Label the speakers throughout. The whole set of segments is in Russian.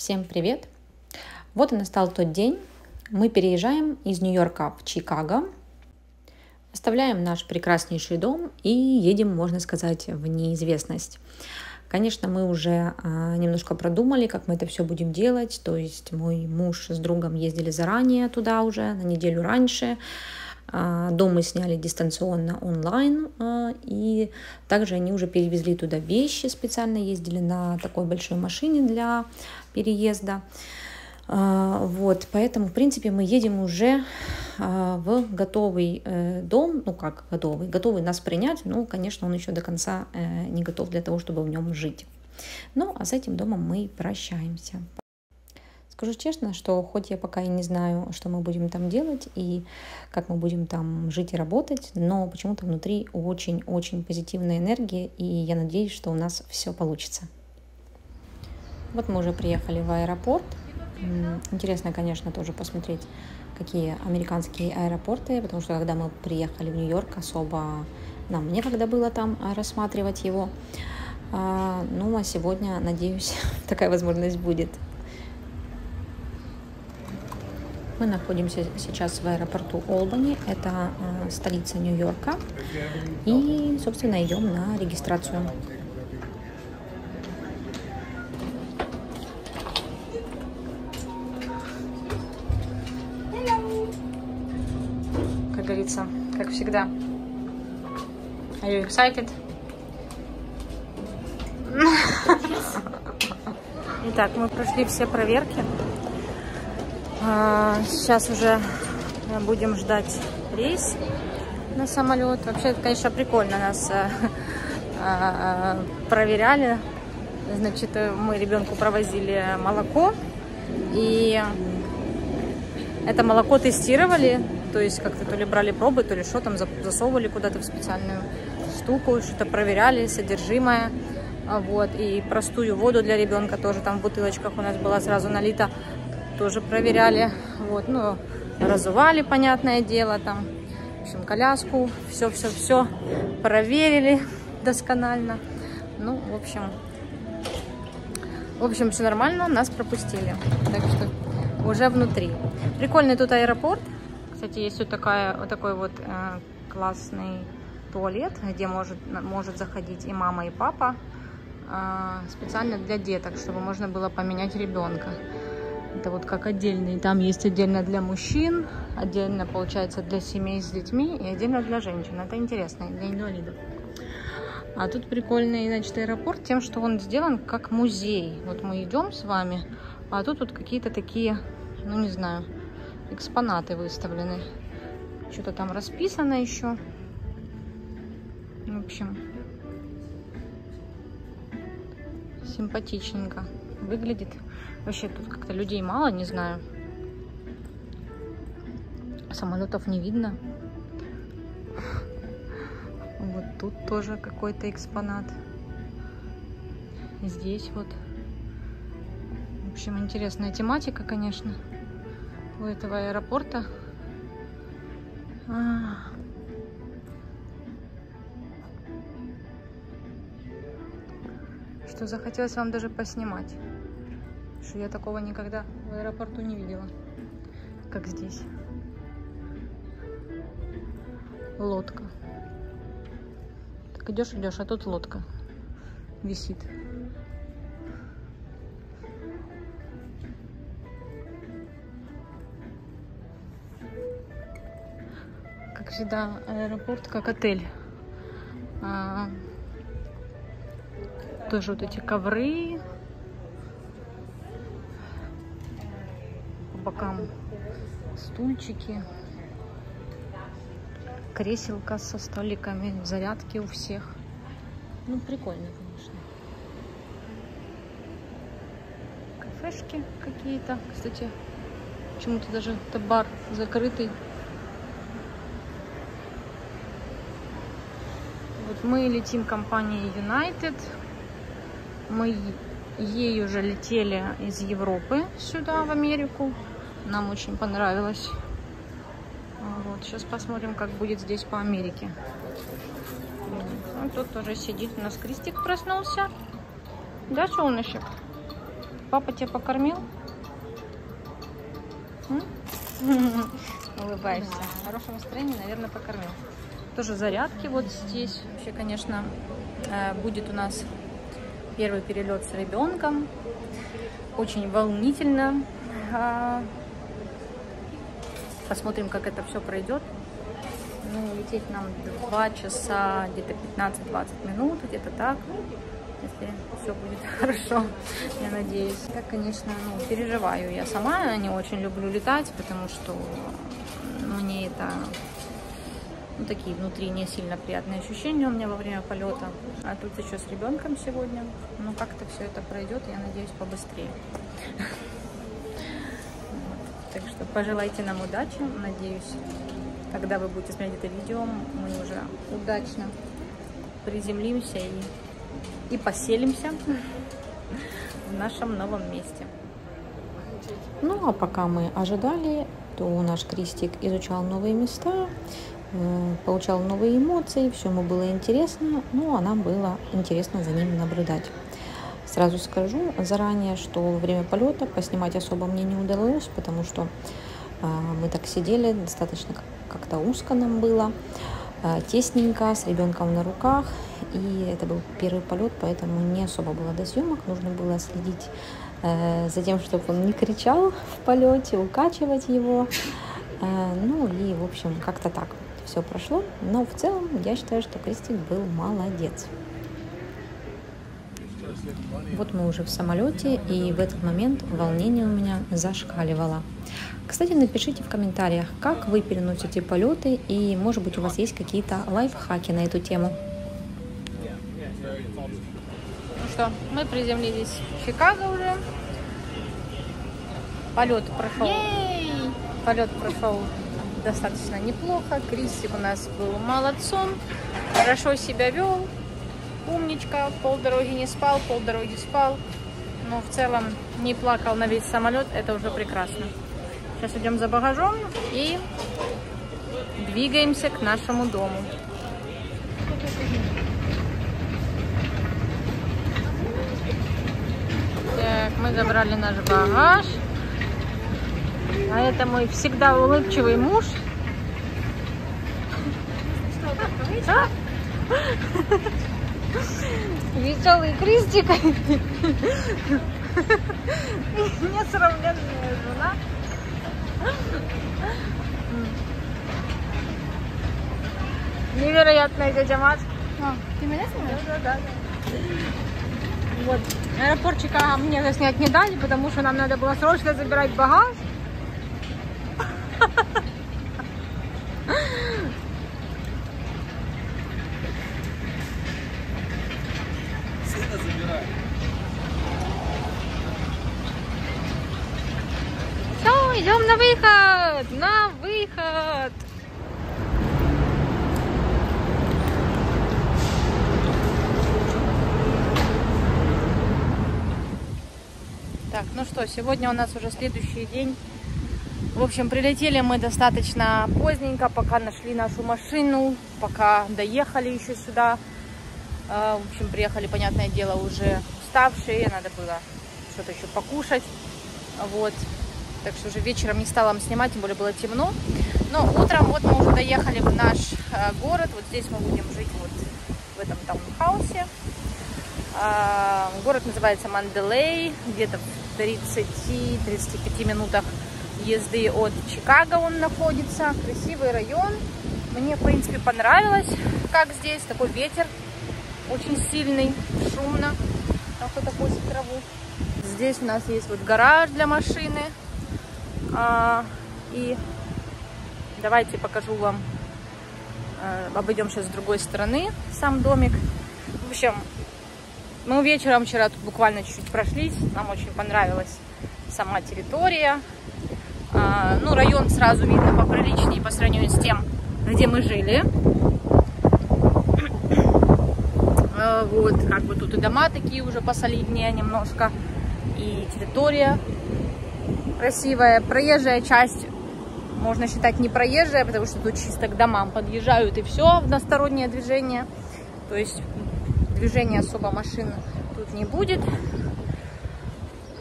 Speaker 1: Всем привет! Вот и настал тот день. Мы переезжаем из Нью-Йорка в Чикаго, оставляем наш прекраснейший дом и едем, можно сказать, в неизвестность. Конечно, мы уже а, немножко продумали, как мы это все будем делать. То есть мой муж с другом ездили заранее туда уже, на неделю раньше. А, дом мы сняли дистанционно онлайн, а, и также они уже перевезли туда вещи, специально ездили на такой большой машине для переезда. А, вот, поэтому, в принципе, мы едем уже в готовый э, дом, ну как готовый, готовый нас принять, но, конечно, он еще до конца э, не готов для того, чтобы в нем жить. Ну, а с этим домом мы прощаемся. Скажу честно, что хоть я пока и не знаю, что мы будем там делать и как мы будем там жить и работать, но почему-то внутри очень-очень позитивная энергия, и я надеюсь, что у нас все получится. Вот мы уже приехали в аэропорт. Интересно, конечно, тоже посмотреть, какие американские аэропорты, потому что когда мы приехали в Нью-Йорк, особо нам некогда было там рассматривать его. А, ну, а сегодня, надеюсь, такая возможность будет. Мы находимся сейчас в аэропорту Олбани, это э, столица Нью-Йорка, и, собственно, идем на регистрацию. Как говорится, как всегда. Are you excited? Итак, мы прошли все проверки. Сейчас уже будем ждать рейс на самолет. Вообще, это, конечно, прикольно. Нас э, э, проверяли. Значит, мы ребенку провозили молоко. И это молоко тестировали. То есть как-то то ли брали пробы, то ли что там, засовывали куда-то в специальную штуку, что-то проверяли, содержимое. Вот, и простую воду для ребенка тоже там в бутылочках у нас была сразу налита тоже проверяли. Вот, ну, разували, понятное дело, там, в общем, коляску, все-все-все проверили досконально. Ну, в общем, в общем, все нормально, нас пропустили. Так что уже внутри. Прикольный тут аэропорт. Кстати, есть вот, такая, вот такой вот э, классный туалет, где может, может заходить и мама, и папа. Э, специально для деток, чтобы можно было поменять ребенка. Это вот как отдельный. Там есть отдельно для мужчин, отдельно, получается, для семей с детьми и отдельно для женщин. Это интересно, для инвалидов. А тут прикольный, значит, аэропорт тем, что он сделан как музей. Вот мы идем с вами, а тут вот какие-то такие, ну не знаю, экспонаты выставлены. Что-то там расписано еще. В общем, симпатичненько выглядит. Вообще тут как-то людей мало, не знаю. Самолетов не видно. Вот тут тоже какой-то экспонат. Здесь вот. В общем, интересная тематика, конечно, у этого аэропорта. А. Что захотелось вам даже поснимать что я такого никогда в аэропорту не видела, как здесь. Лодка. Так идешь, идешь, а тут лодка висит. Как всегда, аэропорт как отель. Тоже вот эти ковры, бокам стульчики, креселка со столиками, зарядки у всех. Ну, прикольно, конечно. Кафешки какие-то. Кстати, почему-то даже это бар закрытый. Вот мы летим компанией United. Мы ей уже летели из Европы сюда, в Америку. Нам очень понравилось. Вот, сейчас посмотрим, как будет здесь по Америке. Ну, тут тоже сидит у нас Кристик проснулся. Да, солнышек? Папа тебя покормил? Улыбаешься. В хорошем настроении, наверное, покормил. Тоже зарядки вот здесь. Вообще, конечно, э, будет у нас первый перелет с ребенком. Очень волнительно. А, посмотрим, как это все пройдет. Ну, лететь нам 2 часа, где-то 15-20 минут, где-то так если все будет хорошо, я надеюсь. Я, конечно, ну, переживаю. Я сама не очень люблю летать, потому что мне это ну, такие внутри не сильно приятные ощущения у меня во время полета. А тут еще с ребенком сегодня. Ну, как-то все это пройдет, я надеюсь, побыстрее. Так что пожелайте нам удачи. Надеюсь, когда вы будете смотреть это видео, мы уже удачно приземлимся и и поселимся в нашем новом месте.
Speaker 2: Ну а пока мы ожидали, то наш Кристик изучал новые места, получал новые эмоции, все ему было интересно, ну а нам было интересно за ним наблюдать. Сразу скажу заранее, что во время полета поснимать особо мне не удалось, потому что э, мы так сидели, достаточно как-то узко нам было. Э, тесненько, с ребенком на руках. И это был первый полет, поэтому не особо было до съемок. Нужно было следить э, за тем, чтобы он не кричал в полете, укачивать его. Э, ну и, в общем, как-то так все прошло. Но в целом я считаю, что Кристик был молодец. Вот мы уже в самолете, и в этот момент волнение у меня зашкаливало. Кстати, напишите в комментариях, как вы переносите полеты и, может быть, у вас есть какие-то лайфхаки на эту тему.
Speaker 1: Ну что, мы приземлились в Чикаго уже. Полет прошел. Полет прошел достаточно неплохо. Кристик у нас был молодцом, хорошо себя вел, умничка, полдороги не спал, полдороги спал. Но в целом не плакал на весь самолет, это уже прекрасно. Сейчас идем за багажом и двигаемся к нашему дому. Так, мы забрали наш багаж. А это мой всегда улыбчивый муж. А? Веселый Кристик. Несравненная жена. Невероятная тетя Маш.
Speaker 3: А, ты меня снимаешь?
Speaker 1: Да, да, да. Вот. Аэропорт Чикаго мне заснять не дали, потому что нам надо было срочно забирать багаж. Все, идем на выход! На выход! Так, ну что, сегодня у нас уже следующий день. В общем, прилетели мы достаточно поздненько, пока нашли нашу машину, пока доехали еще сюда. А, В общем, приехали, понятное дело, уже уставшие, надо было что-то еще покушать. Вот. Так что уже вечером не стала вам снимать, тем более было темно. Но утром вот мы уже доехали в наш э, город. Вот здесь мы будем жить вот в этом таунхаусе. А, Город называется Манделей, где-то в 30-35 минутах езды от Чикаго он находится. Красивый район. Мне, в принципе, понравилось, как здесь. Такой ветер очень сильный, шумно. Там кто-то косит траву. Здесь у нас есть вот гараж для машины. А, и давайте покажу вам. э, Обойдем сейчас с другой стороны сам домик. В общем, мы вечером вчера тут буквально чуть-чуть прошлись. Нам очень понравилась сама территория. Ну, район сразу видно поприличнее по сравнению с тем, где мы жили. А, Вот, как бы тут и дома такие уже посолиднее немножко. И территория красивая. Проезжая часть, можно считать, не проезжая, потому что тут чисто к домам подъезжают и все, одностороннее движение. То есть движения особо машин тут не будет.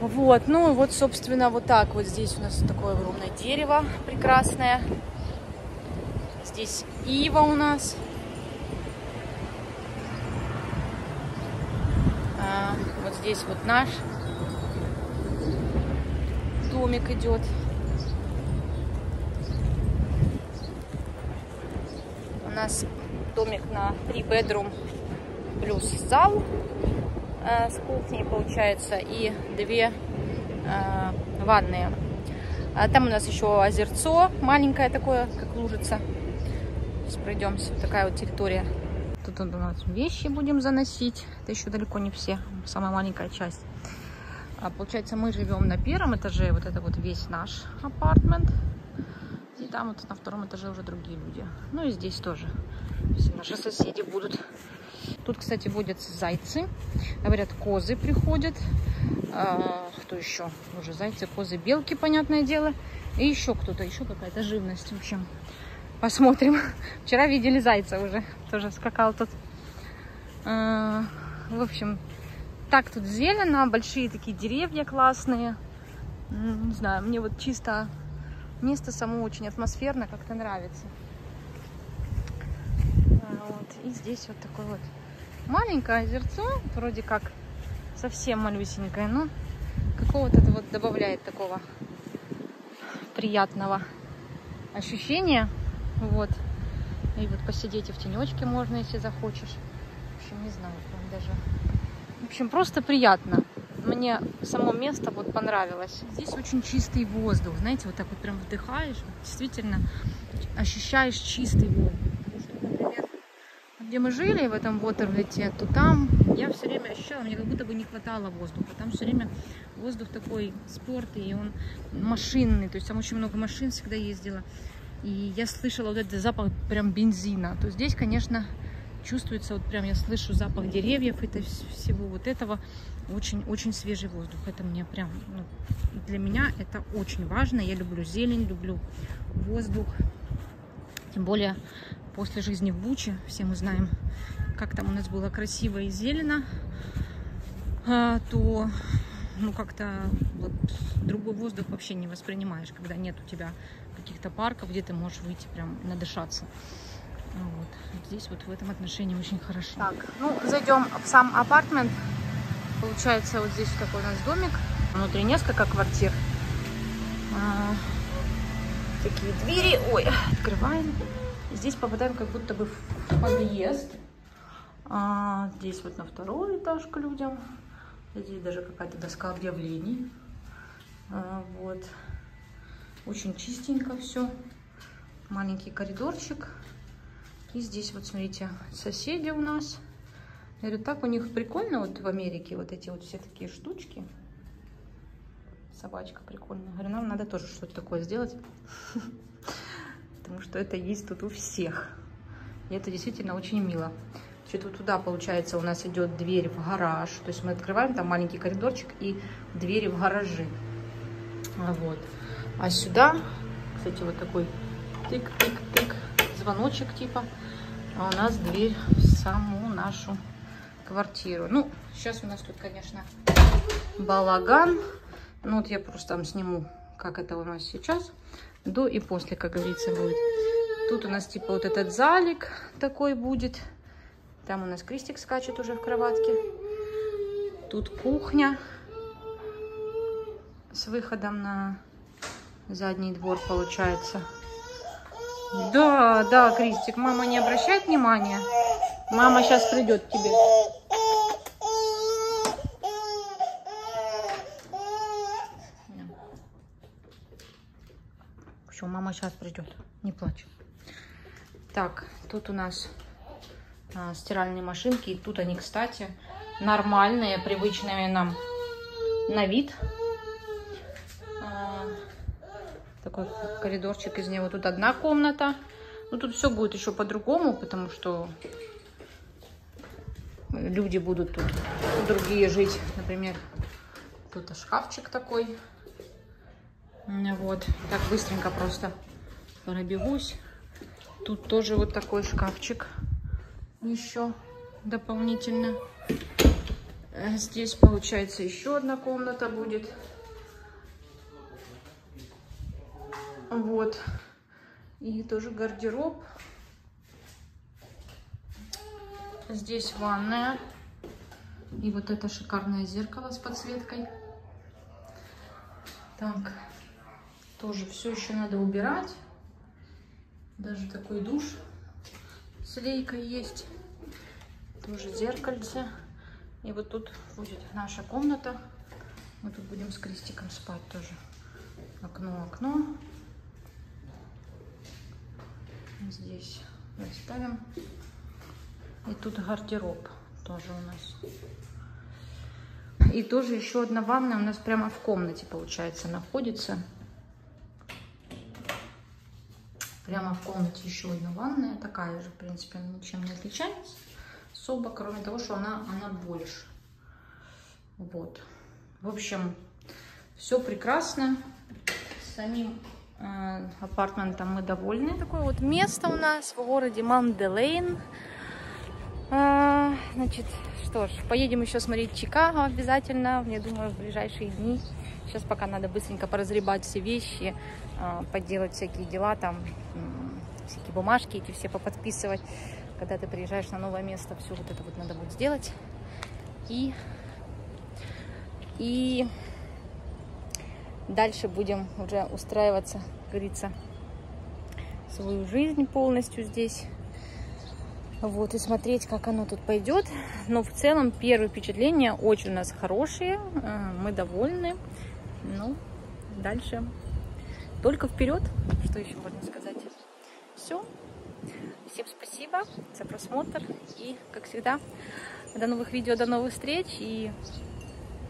Speaker 1: Вот, ну и вот, собственно, вот так вот здесь у нас такое огромное дерево прекрасное. Здесь ива у нас. А, вот здесь вот наш домик идет. У нас домик на 3 bedroom плюс зал с кухней получается и две э, ванные. А там у нас еще озерцо маленькое такое, как лужица. Сейчас пройдемся. Такая вот территория. Тут у нас вещи будем заносить. Это еще далеко не все. Самая маленькая часть. А, получается, мы живем на первом этаже. Вот это вот весь наш апартмент. И там вот на втором этаже уже другие люди. Ну и здесь тоже. Все наши соседи будут. Тут, кстати, водятся зайцы. Говорят, козы приходят. А, кто еще? Уже зайцы, козы, белки, понятное дело. И еще кто-то, еще какая-то живность. В общем, посмотрим. Вчера видели зайца уже. Тоже скакал тут. А, в общем, так тут зелено. Большие такие деревья классные. Не знаю, мне вот чисто место само очень атмосферно, как-то нравится. Вот. И здесь вот такой вот маленькое озерцо, вроде как совсем малюсенькое, но какого-то это вот добавляет такого приятного ощущения. Вот. И вот посидеть и в тенечке можно, если захочешь. В общем, не знаю, прям даже... В общем, просто приятно. Мне само место вот понравилось. Здесь очень чистый воздух. Знаете, вот так вот прям вдыхаешь. Действительно ощущаешь чистый воздух где мы жили, в этом Вотерлете, то там я все время ощущала, мне как будто бы не хватало воздуха. Там все время воздух такой спертый, и он машинный, то есть там очень много машин всегда ездила. И я слышала вот этот запах прям бензина. То здесь, конечно, чувствуется, вот прям я слышу запах деревьев, это всего вот этого. Очень-очень свежий воздух. Это мне прям, ну, для меня это очень важно. Я люблю зелень, люблю воздух. Тем более после жизни в Буче, все мы знаем, как там у нас было красиво и зелено, а, то ну как-то вот, другой воздух вообще не воспринимаешь, когда нет у тебя каких-то парков, где ты можешь выйти прям надышаться. Вот. Здесь вот в этом отношении очень хорошо. Так, ну зайдем в сам апартмент. Получается вот здесь такой у нас домик. Внутри несколько квартир. А, такие двери. Ой, открываем. Здесь попадаем как будто бы в подъезд. А, здесь вот на второй этаж к людям. Здесь даже какая-то доска объявлений. А, вот. Очень чистенько все. Маленький коридорчик. И здесь вот, смотрите, соседи у нас. Я говорю, так у них прикольно вот в Америке вот эти вот все такие штучки. Собачка прикольная. Говорю, нам надо тоже что-то такое сделать. потому что это есть тут у всех. И это действительно очень мило. Значит, вот туда, получается, у нас идет дверь в гараж. То есть мы открываем там маленький коридорчик и двери в гаражи. Вот. А сюда, кстати, вот такой тык-тык-тык, звоночек типа. А у нас дверь в саму нашу квартиру. Ну, сейчас у нас тут, конечно, балаган. Ну, вот я просто там сниму, как это у нас сейчас до и после, как говорится, будет. Тут у нас типа вот этот залик такой будет. Там у нас Кристик скачет уже в кроватке. Тут кухня с выходом на задний двор получается. Да, да, Кристик, мама не обращает внимания. Мама сейчас придет к тебе. Все, мама сейчас придет. Не плачь. Так, тут у нас а, стиральные машинки. И тут они, кстати, нормальные, привычные нам на вид. А, такой коридорчик из него. Тут одна комната. Ну, тут все будет еще по-другому, потому что люди будут тут другие жить. Например, тут шкафчик такой вот, так быстренько просто пробегусь. Тут тоже вот такой шкафчик еще дополнительно. Э, Здесь, получается, еще одна комната будет. Вот. И тоже гардероб. Здесь ванная. И вот это шикарное зеркало с подсветкой. Так, тоже все еще надо убирать. Даже такой душ с лейкой есть. Тоже зеркальце. И вот тут будет наша комната. Мы тут будем с Кристиком спать тоже. Окно, окно. Здесь оставим. И тут гардероб тоже у нас. И тоже еще одна ванная у нас прямо в комнате, получается, находится. Прямо в комнате еще одна ванная. Такая же, в принципе, ничем не отличается особо, кроме того, что она, она больше. Вот. В общем, все прекрасно. Самим э, апартментом мы довольны. Такое вот место у нас в городе Манделейн. А, значит, что ж, поедем еще смотреть Чикаго обязательно, я думаю, в ближайшие дни. Сейчас пока надо быстренько поразребать все вещи, а, поделать всякие дела, там, всякие бумажки эти все поподписывать. Когда ты приезжаешь на новое место, все вот это вот надо будет сделать. И, и дальше будем уже устраиваться, как говорится, свою жизнь полностью здесь. Вот, и смотреть, как оно тут пойдет. Но в целом первые впечатления очень у нас хорошие. э, Мы довольны. Ну, дальше только вперед. Что еще можно сказать? Все. Всем спасибо за просмотр. И, как всегда, до новых видео, до новых встреч. И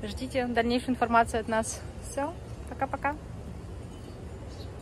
Speaker 1: ждите дальнейшую информацию от нас. Все. Пока-пока.